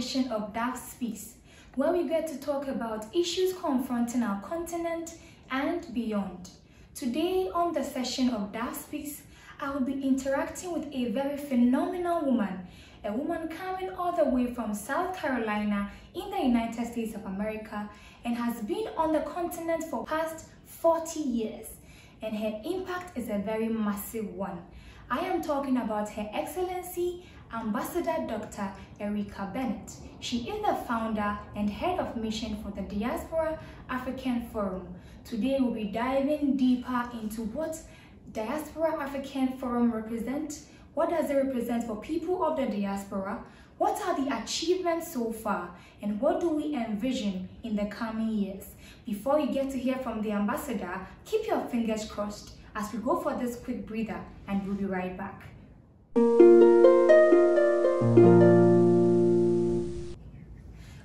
edition of DAF Speaks, where we get to talk about issues confronting our continent and beyond. Today on the session of DAF Speaks, I will be interacting with a very phenomenal woman, a woman coming all the way from South Carolina in the United States of America and has been on the continent for past 40 years and her impact is a very massive one. I am talking about Her Excellency Ambassador Dr. Erieka Bennett. She is the founder and head of mission for the Diaspora African Forum. Today we'll be diving deeper into what Diaspora African Forum represents, what does it represent for people of the diaspora, what are the achievements so far, and what do we envision in the coming years? Before you get to hear from the ambassador, keep your fingers crossed as we go for this quick breather and we'll be right back.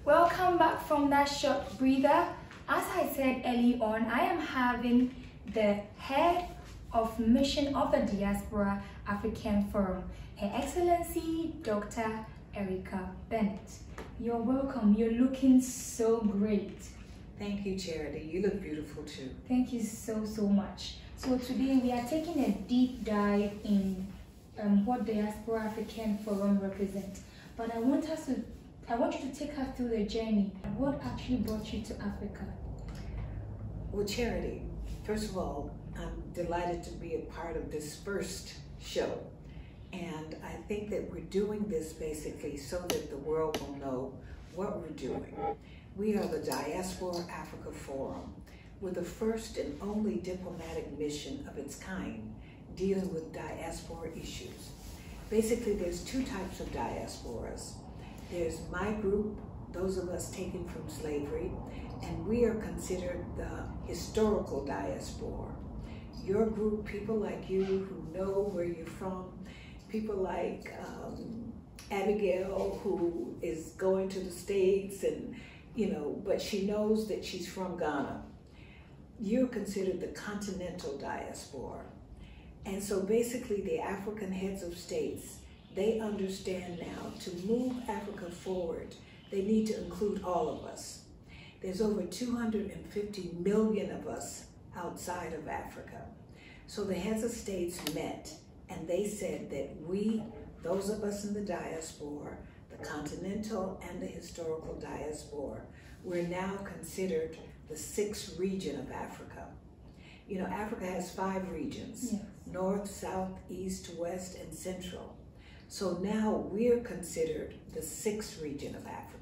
Welcome back from that short breather. As I said early on, I am having the head of mission of the Diaspora African Forum, Her Excellency Dr. Erieka Bennett. You're welcome. You're looking so great. Thank you, Charity. You look beautiful too. Thank you so, so much. So today we are taking a deep dive in um, what Diaspora African Forum represents. But I want us to, I want you to take us through the journey. What actually brought you to Africa? Well, Charity, first of all, I'm delighted to be a part of this first show. And I think that we're doing this basically so that the world will know what we're doing. We are the Diaspora Africa Forum. We're the first and only diplomatic mission of its kind dealing with diaspora issues. Basically, there's two types of diasporas. There's my group, those of us taken from slavery, and we are considered the historical diaspora. Your group, people like you who know where you're from, people like um, Abigail who is going to the States and, you know, but she knows that she's from Ghana. You're considered the continental diaspora. And so basically the African heads of states, they understand now to move Africa forward, they need to include all of us. There's over 250 million of us outside of Africa. So the heads of states met and they said that we, those of us in the diaspora, the continental and the historical diaspora, we're now considered the sixth region of Africa. You know, Africa has five regions, yes. North, south, east, west, and central. So now we're considered the sixth region of Africa.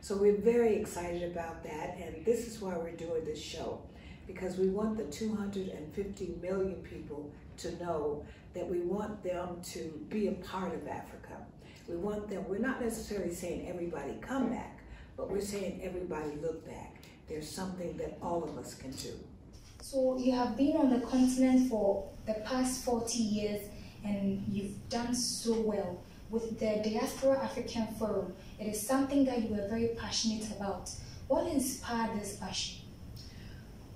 So we're very excited about that, and this is why we're doing this show, because we want the 250 million people to know that we want them to be a part of Africa. We want them, we're not necessarily saying everybody come back, but we're saying everybody look back. There's something that all of us can do. So you have been on the continent for the past 40 years and you've done so well with the Diaspora African Forum. It is something that you were very passionate about. What inspired this passion?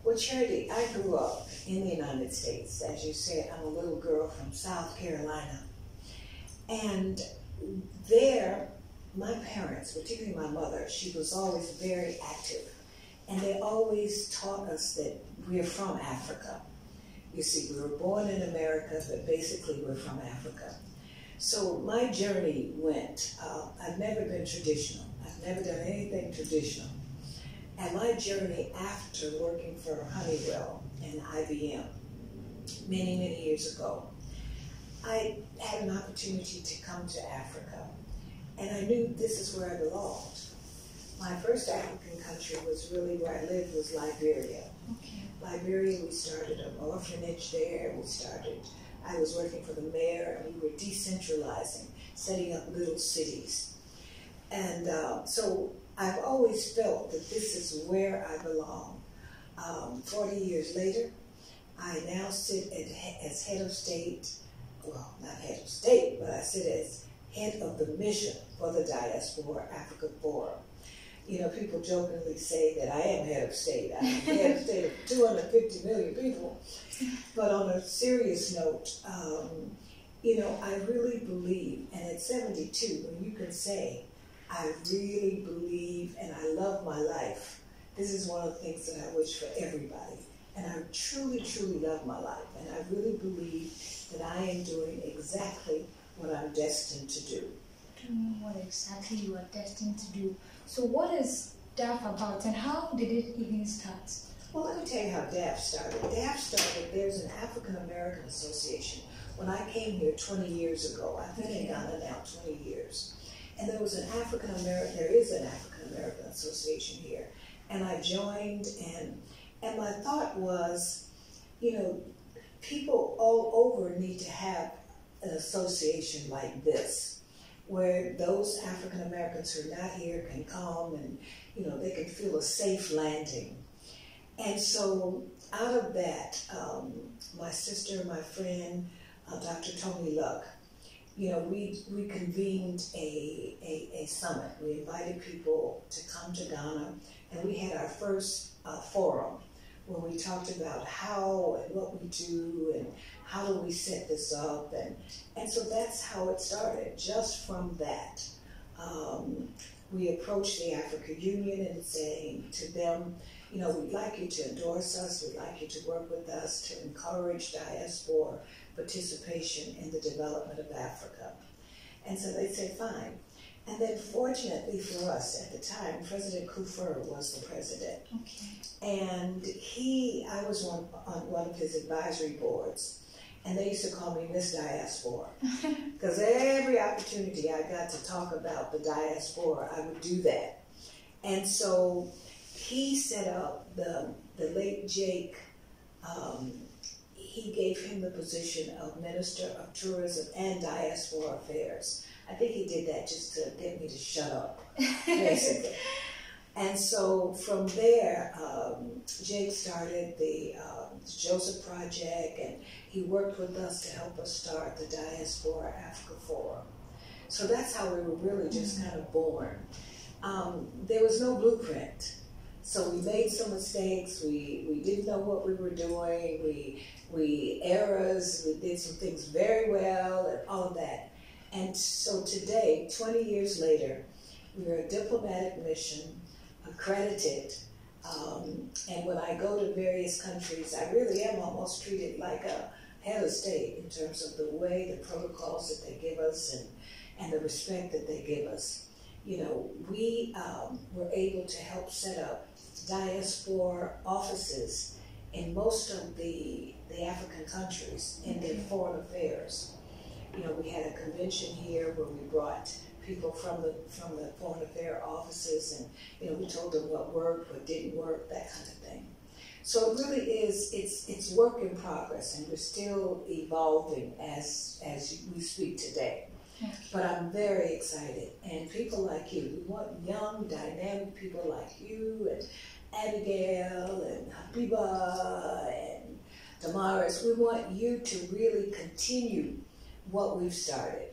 Well, Charity, I grew up in the United States. As you said, I'm a little girl from South Carolina. And there, my parents, particularly my mother, she was always very active. And they always taught us that we're from Africa. You see, we were born in America, but basically we're from Africa. So my journey went, uh, I've never been traditional. I've never done anything traditional. And my journey after working for Honeywell and IBM many, many years ago, I had an opportunity to come to Africa. And I knew this is where I belonged. My first African country was really where I lived was Liberia. Okay. Liberia, we started an orphanage there. We started, I was working for the mayor and we were decentralizing, setting up little cities. And uh, so I've always felt that this is where I belong. Um, 40 years later, I now sit at, as head of state, well, not head of state, but I sit as head of the mission for the Diaspora Africa Forum you know, people jokingly say that I am head of state. I'm head of state of 250 million people. But on a serious note, um, you know, I really believe, and at 72, when you can say I really believe and I love my life. This is one of the things that I wish for everybody. And I truly, truly love my life. And I really believe that I am doing exactly what I'm destined to do. Doing what exactly you are destined to do. So, what is DAF about and how did it even start? Well, let me tell you how DAF started. DAF started, there's an African American Association. When I came here 20 years ago, I've been in Ghana now 20 years, and there was an African American, there is an African American Association here, and I joined, and and my thought was, you know, people all over need to have an association like this, where those African Americans who are not here can come and, you know, they can feel a safe landing. And so out of that, um, my sister, my friend, uh, Dr. Tony Luck, you know, we, we convened a, a, a, summit. We invited people to come to Ghana, and we had our first uh, forum where we talked about how and what we do and how do we set this up. And, and so that's how it started, just from that. Um, we approached the African Union and saying to them, you know, we'd like you to endorse us, we'd like you to work with us to encourage diaspora participation in the development of Africa. And so they say, fine. And then fortunately for us at the time, President Kufuor was the president. Okay. And he, I was on, on one of his advisory boards. And they used to call me Miss Diaspora. Because every opportunity I got to talk about the diaspora, I would do that. And so he set up the, the late Jake, um, he gave him the position of Minister of Tourism and Diaspora Affairs. I think he did that just to get me to shut up, basically. and so from there, um, Jake started the um, Joseph Project, and he worked with us to help us start the Diaspora Africa Forum. So that's how we were really just mm-hmm. kind of born. Um, there was no blueprint. So we made some mistakes. We, we didn't know what we were doing. We, we errors. We did some things very well and all of that. And so today, 20 years later, we're a diplomatic mission, accredited. Um, and when I go to various countries, I really am almost treated like a head of state in terms of the way, the protocols that they give us and, and the respect that they give us. You know, we um, were able to help set up diaspora offices in most of the, the African countries in their foreign affairs you know, we had a convention here where we brought people from the from the foreign affair offices, and you know, we told them what worked, what didn't work, that kind of thing. So it really is it's it's work in progress, and we're still evolving as as we speak today. But I'm very excited, and people like you. We want young, dynamic people like you, and Abigail, and Habiba, and Damaris. We want you to really continue what we've started.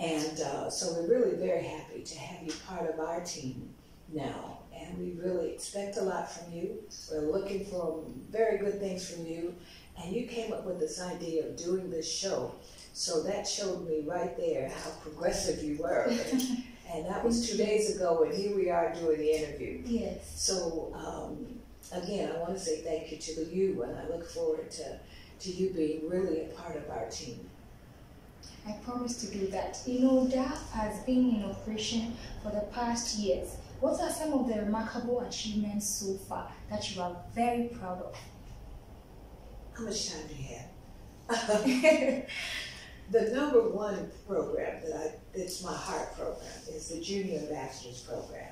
And uh, so we're really very happy to have you part of our team now. And we really expect a lot from you. We're looking for very good things from you. And you came up with this idea of doing this show. So that showed me right there how progressive you were. And, and that was two days ago, and here we are doing the interview. Yes. So, um, again, I want to say thank you to you, and I look forward to, to you being really a part of our team. I promise to do that. You know, DAF has been in operation for the past years. What are some of the remarkable achievements so far that you are very proud of? How much time do you have? the number one program that I, it's my heart program, is the Junior Ambassadors Program.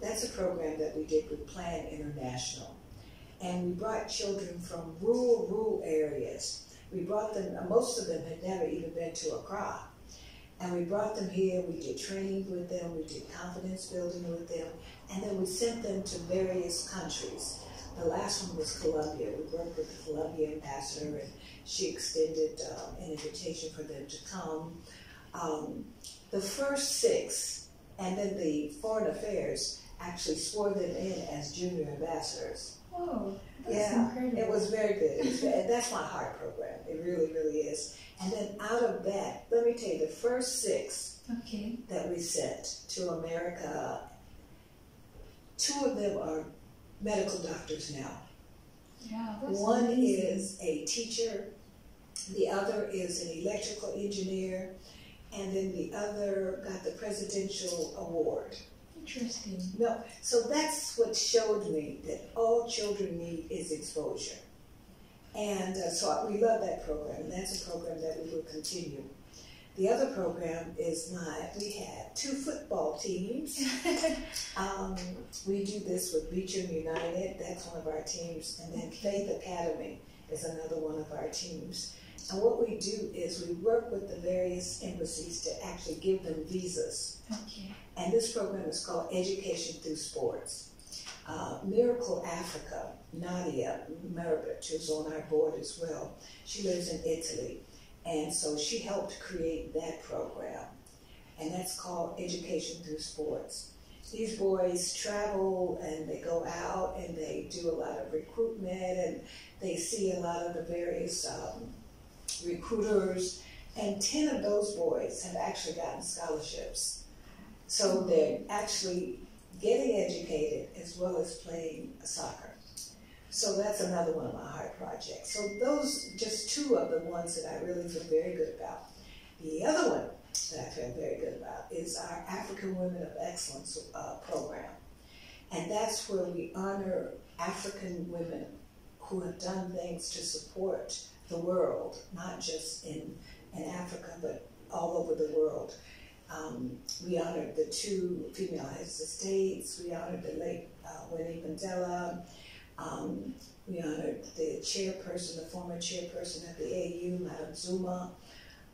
That's a program that we did with Plan International. And we brought children from rural, rural areas we brought them, uh, most of them had never even been to Accra. And we brought them here, we did training with them, we did confidence building with them, and then we sent them to various countries. The last one was Colombia. We worked with the Colombia ambassador, and she extended uh, an invitation for them to come. Um, the first six, and then the foreign affairs actually swore them in as junior ambassadors. Oh, that's Yeah, incredible. It was very good. That's my heart program. It really, really is. And then out of that, let me tell you, the first six Okay. that we sent to America, two of them are medical doctors now. Yeah, One amazing. is a teacher, the other is an electrical engineer, and then the other got the presidential award. Interesting. No, so that's what showed me that all children need is exposure. And uh, so we love that program, and that's a program that we will continue. The other program is my, we have two football teams. Um, we do this with Beecham United, that's one of our teams, and then Faith Academy is another one of our teams. And what we do is we work with the various embassies to actually give them visas. Okay. And this program is called Education Through Sports. Uh, Miracle Africa, Nadia Meribet, who's on our board as well, she lives in Italy. And so she helped create that program. And that's called Education Through Sports. These boys travel and they go out and they do a lot of recruitment and they see a lot of the various um, recruiters. And 10 of those boys have actually gotten scholarships. So they're actually getting educated as well as playing soccer. So that's another one of my heart projects. So those just two of the ones that I really feel very good about. The other one that I feel very good about is our African Women of Excellence uh, program. And that's where we honor African women who have done things to support the world, not just in, in Africa, but all over the world. Um, we honored the two female heads of states. We honored the late uh, Winnie Mandela. Um, we honored the chairperson, the former chairperson of the AU, Madame Zuma.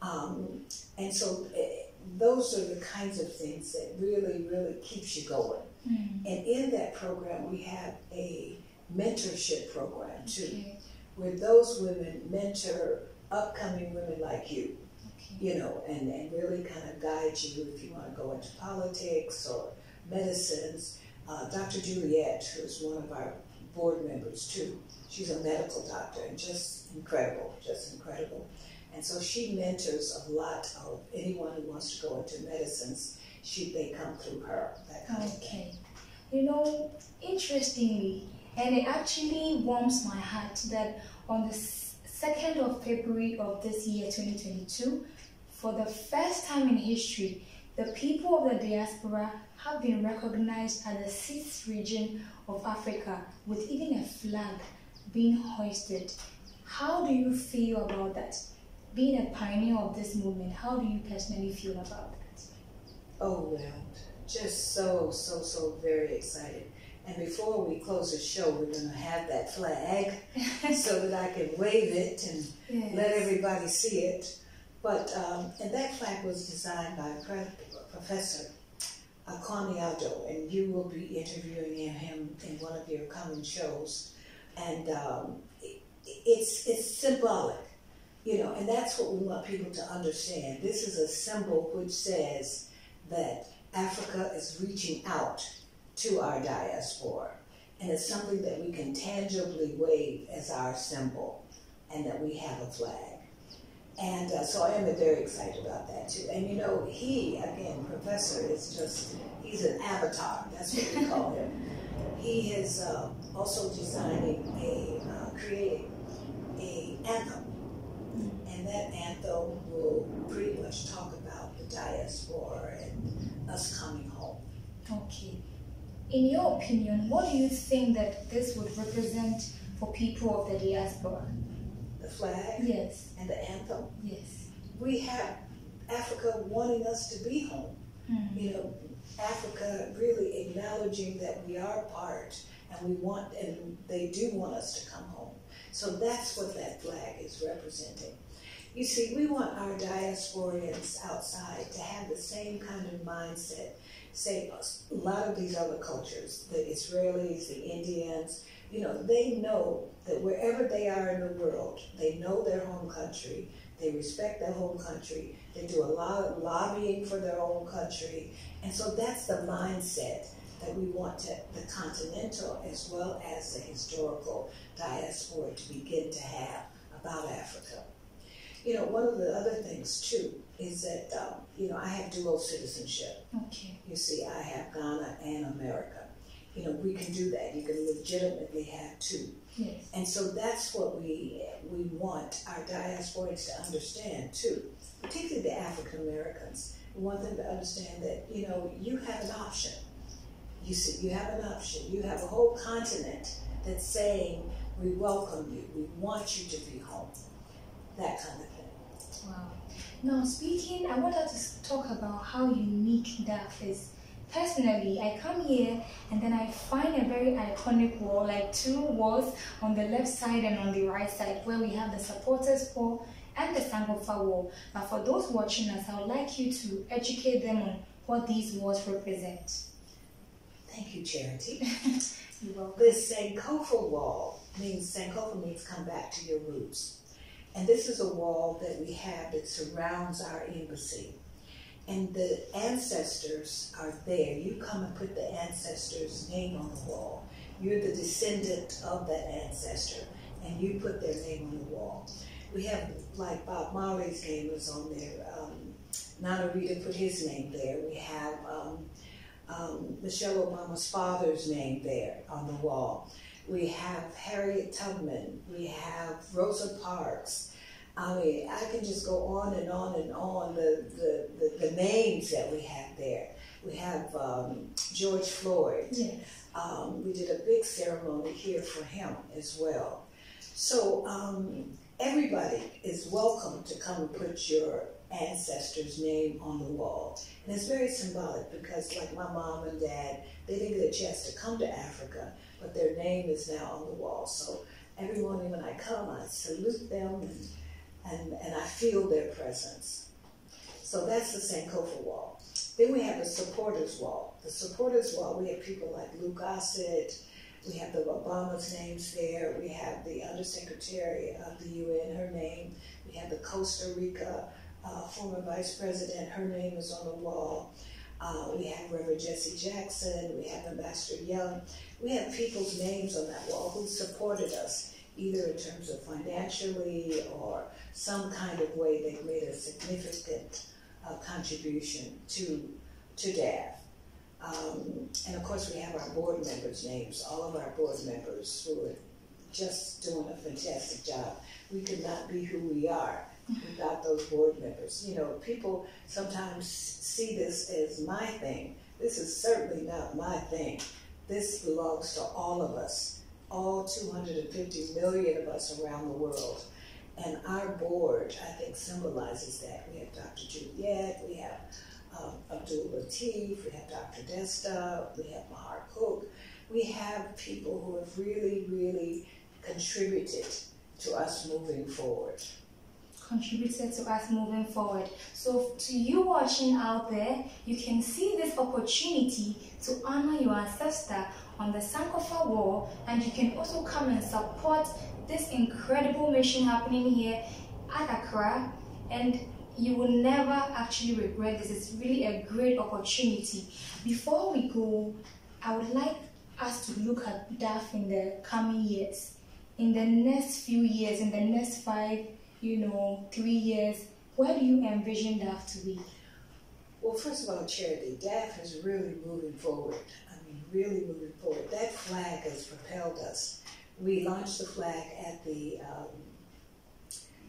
Um, and so eh, those are the kinds of things that really, really keeps you going. Mm. And in that program, we have a mentorship program too, Okay. Where those women mentor upcoming women like you Okay. you know, and, and really kind of guide you if you want to go into politics or medicines. Uh, Dr. Juliet, who's one of our board members too, she's a medical doctor and just incredible, just incredible. And so she mentors a lot of anyone who wants to go into medicines. She they come through her. That kind of thing. Okay. You know, interestingly, and it actually warms my heart that on the 2nd of February of this year, 2022, for the first time in history, the people of the diaspora have been recognized as the sixth region of Africa with even a flag being hoisted. How do you feel about that? Being a pioneer of this movement, how do you personally feel about that? Oh well, just so so so very excited. And before we close the show, we're gonna have that flag so that I can wave it and let everybody see it. But um, and that flag was designed by Pre- Professor uh, Kwame Aldo, and you will be interviewing him in one of your coming shows. And um, it, it's it's symbolic, you know, and that's what we want people to understand. This is a symbol which says that Africa is reaching out to our diaspora, and it's something that we can tangibly wave as our symbol, and that we have a flag. And uh, so I am very excited about that too. And you know, he, again, Professor, is just, he's an avatar. That's what we call him. He is uh, also designing a, uh, creating a anthem. And that anthem will pretty much talk about the diaspora and us coming home. Okay. In your opinion, what do you think that this would represent for people of the diaspora? The flag Yes, and the anthem. yes. We have Africa wanting us to be home. Mm. you know, Africa really acknowledging that we are part and we want, and they do want us to come home. So that's what that flag is representing. You see, we want our diasporians outside to have the same kind of mindset. Say, us a lot of these other cultures, the Israelis, the Indians, you know, they know that wherever they are in the world, they know their home country, they respect their home country, they do a lot of lobbying for their own country, and so that's the mindset that we want to, the continental as well as the historical diaspora to begin to have about Africa. You know, one of the other things too is that, um, you know, I have dual citizenship. Okay. You see, I have Ghana and America. You know, we can do that. You can legitimately have two. Yes. And so that's what we we want our diasporans to understand too, particularly the African Americans. We want them to understand that you know you have an option. You see, you have an option. You have a whole continent that's saying we welcome you. We want you to be home. That kind of thing. Wow. Now, speaking, I wanted to talk about how unique DAF is. Personally, I come here and then I find a very iconic wall, like two walls on the left side and on the right side, where we have the supporters wall and the Sankofa wall. But for those watching us, I would like you to educate them on what these walls represent. Thank you, Charity. You're welcome. The Sankofa wall means Sankofa means come back to your roots. And this is a wall that we have that surrounds our embassy. And the ancestors are there. You come and put the ancestor's name on the wall. You're the descendant of that ancestor, and you put their name on the wall. We have, like Bob Marley's name is on there. Um, Nana Rita put his name there. We have um, um, Michelle Obama's father's name there on the wall. We have Harriet Tubman. We have Rosa Parks. I mean, I can just go on and on and on the, the, the, the names that we have there. We have um, George Floyd. Yes. Um, we did a big ceremony here for him as well. So um, everybody is welcome to come and put your ancestor's name on the wall. And it's very symbolic because like my mom and dad, they didn't get a chance to come to Africa, but their name is now on the wall. So every morning when I come, I salute them and, and, and I feel their presence. So that's the Sankofa wall. Then we have the supporters wall. The supporters wall, we have people like Lou Gossett, we have the Obama's names there, we have the Undersecretary of the UN, her name, we have the Costa Rica uh, former Vice President, her name is on the wall. Uh, we have Reverend Jesse Jackson, we have Ambassador Young. We have people's names on that wall who supported us, either in terms of financially or some kind of way they've made a significant uh, contribution to, to DAF. Um, and of course, we have our board members' names, all of our board members who are just doing a fantastic job. We could not be who we are without those board members. You know, people sometimes see this as my thing. This is certainly not my thing. This belongs to all of us, all 250 million of us around the world. And our board, I think, symbolizes that. We have Dr. Juliet, we have um, Abdul Latif, we have Dr. Desta, we have Mahar Cook. We have people who have really, really contributed to us moving forward contributed to us moving forward. So to you watching out there, you can see this opportunity to honor your ancestor on the Sankofa wall and you can also come and support this incredible mission happening here at Accra and you will never actually regret this. It's really a great opportunity. Before we go, I would like us to look at DAF in the coming years. In the next few years, in the next five you know, three years, where do you envision DAF to be? Well, first of all, Charity, DAF is really moving forward. I mean, really moving forward. That flag has propelled us. We launched the flag at the um,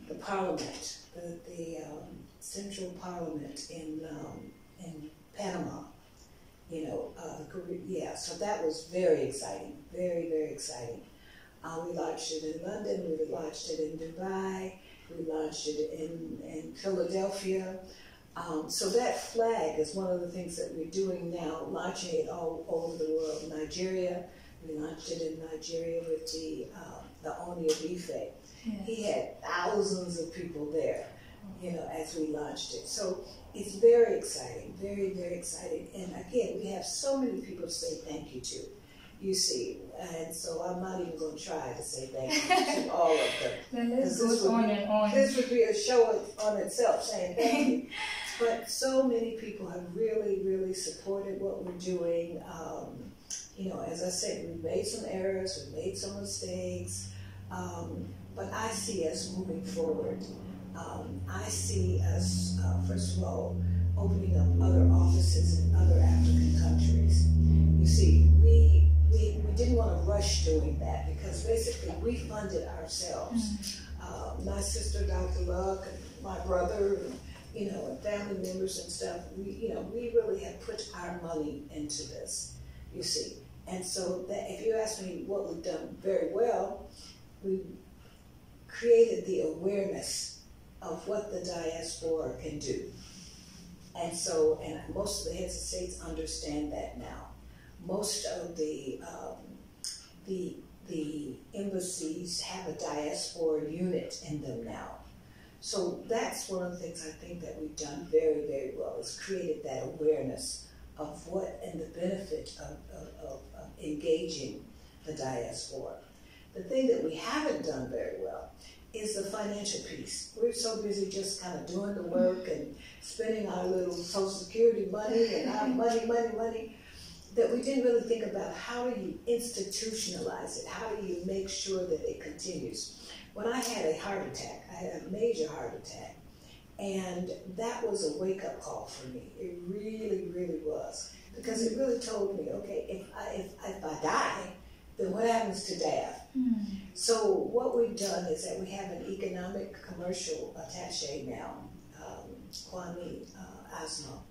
the Parliament, the, the um, Central Parliament in um, in Panama. You know, uh, yeah. So that was very exciting, very very exciting. Uh, we launched it in London. We launched it in Dubai. We launched it in, in Philadelphia. Um, so that flag is one of the things that we're doing now, launching it all over the world. Nigeria, we launched it in Nigeria with the um, the Oni of Ife. Yes. He had thousands of people there, you know, as we launched it. So it's very exciting, very, very exciting. And again, we have so many people to say thank you to. You see, and so I'm not even going to try to say thank you to all of them. The list 'Cause this goes would on be- and on. This would be a show on itself saying thank you. But so many people have really, really supported what we're doing. Um, you know, as I said, we've made some errors, we made some mistakes, um, but I see us moving forward. Um, I see us, uh, first of all, opening up other offices in other African countries. You see, we didn't want to rush doing that because basically we funded ourselves. Uh, my sister, Dr. Luck, and my brother, and, you know, and family members and stuff, we, you know, we really have put our money into this, you see. And so that, if you ask me what we've done very well, we created the awareness of what the diaspora can do. And so, and most of the heads of states understand that now. Most of the, um, the, the embassies have a diaspora unit in them now. So that's one of the things I think that we've done very, very well is created that awareness of what and the benefit of, of, of, of engaging the diaspora. The thing that we haven't done very well is the financial piece. We're so busy just kind of doing the work and spending our little social security money and our money, money, money, that we didn't really think about how do you institutionalize it? How do you make sure that it continues? When I had a heart attack, I had a major heart attack, and that was a wake up call for me. It really, really was. Because it really told me, okay, if I, if, if I die, then what happens to DAF? Mm. So what we've done is that we have an economic commercial attache now, um, Kwame uh, Asma,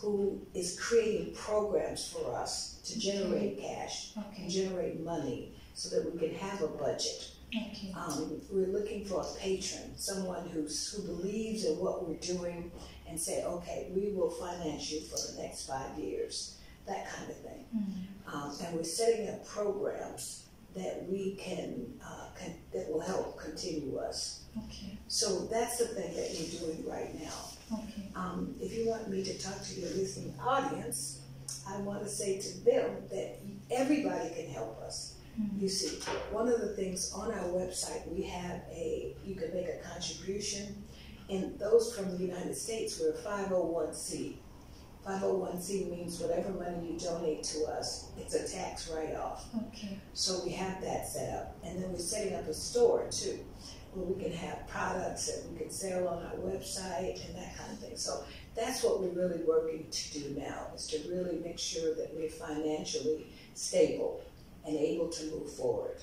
who is creating programs for us to generate cash, Okay. generate money, so that we can have a budget. Okay. Um, we're looking for a patron, someone who's, who believes in what we're doing and say, okay, we will finance you for the next five years, that kind of thing. Mm. Um, and we're setting up programs that we can, uh, can, that will help continue us. Okay. So that's the thing that you're doing right now. Okay. Um, if you want me to talk to your listening audience, I want to say to them that everybody can help us. Mm. You see, one of the things on our website, we have a, you can make a contribution, and those from the United States, we're a 501c. 501c means whatever money you donate to us, it's a tax write-off. Okay. So we have that set up. And then we're setting up a store too, where we can have products that we can sell on our website and that kind of thing. So that's what we're really working to do now, is to really make sure that we're financially stable and able to move forward.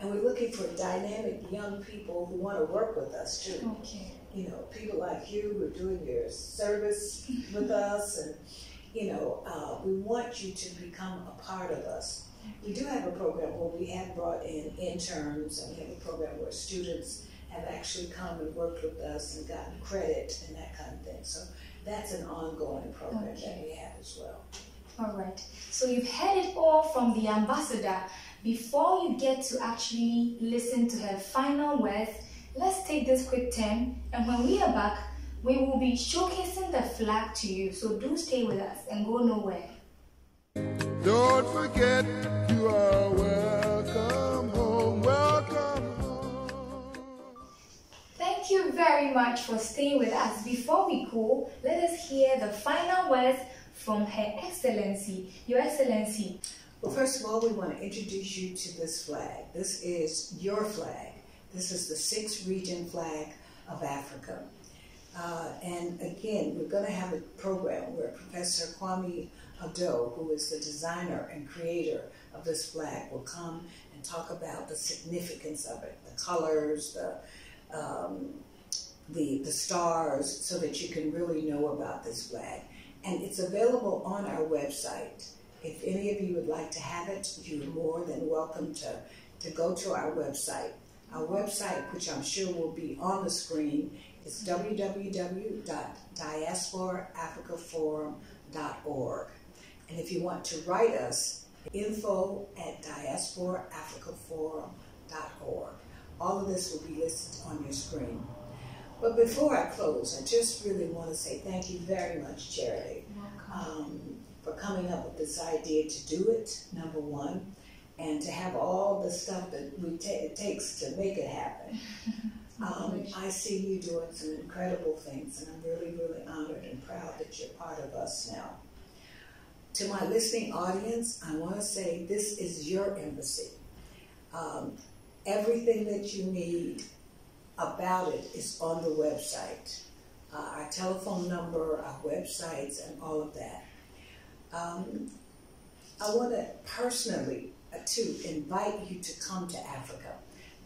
And we're looking for dynamic young people who want to work with us too Okay. you know, people like you who are doing your service with us, and you know, uh, we want you to become a part of us. We do have a program where we have brought in interns, and we have a program where students have actually come and worked with us and gotten credit and that kind of thing. So that's an ongoing program that we have as well. All right. So you've heard it all from the ambassador. Before you get to actually listen to her final words, let's take this quick turn. And when we are back, we will be showcasing the flag to you. So do stay with us and go nowhere. Don't forget you are you very much for staying with us. Before we go, let us hear the final words from Her Excellency, Your Excellency. Well, first of all, we want to introduce you to this flag. This is your flag. This is the sixth region flag of Africa. Uh, and again, we're going to have a program where Professor Kwame Ado, who is the designer and creator of this flag, will come and talk about the significance of it, the colors, the um, the the stars, so that you can really know about this flag. And it's available on our website. If any of you would like to have it, you're more than welcome to, to go to our website. Our website, which I'm sure will be on the screen, is www.diasporaafricaforum.org. And if you want to write us, info at diasporaafricaforum.org. All of this will be listed on your screen. But before I close, I just really want to say thank you very much, Charity um, for coming up with this idea to do it, number one. and to have all the stuff that we ta- it takes to make it happen. Um, I see you doing some incredible things, and I'm really, really honored and proud that you're part of us now. To my listening audience, I want to say this is your embassy. Um, everything that you need about it is on the website. Uh, our telephone number, our websites, and all of that. Um, I want to personally uh, to invite you to come to Africa,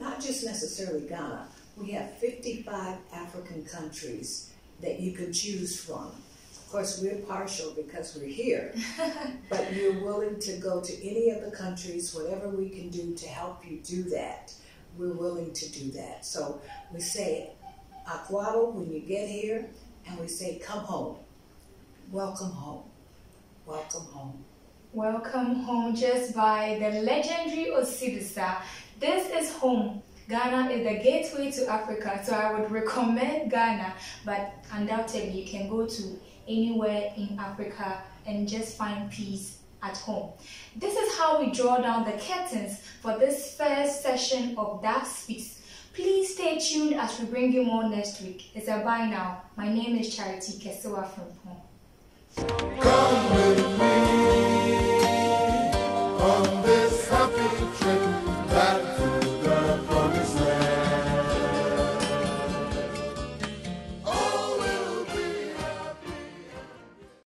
not just necessarily Ghana. We have 55 African countries that you can choose from. Of course, we're partial because we're here, but you're willing to go to any of the countries, whatever we can do to help you do that. We're willing to do that. So we say, Akwaaba when you get here, and we say, come home. Welcome home. Welcome home. Welcome home just by the legendary Osibisa. This is home. Ghana is the gateway to Africa, so I would recommend Ghana, but undoubtedly you can go to anywhere in Africa and just find peace at home. This is how we draw down the curtains for this first session of DAF Speaks. Please stay tuned as we bring you more next week. It's a bye now. My name is Charity Kesewa from home. Come with me. Come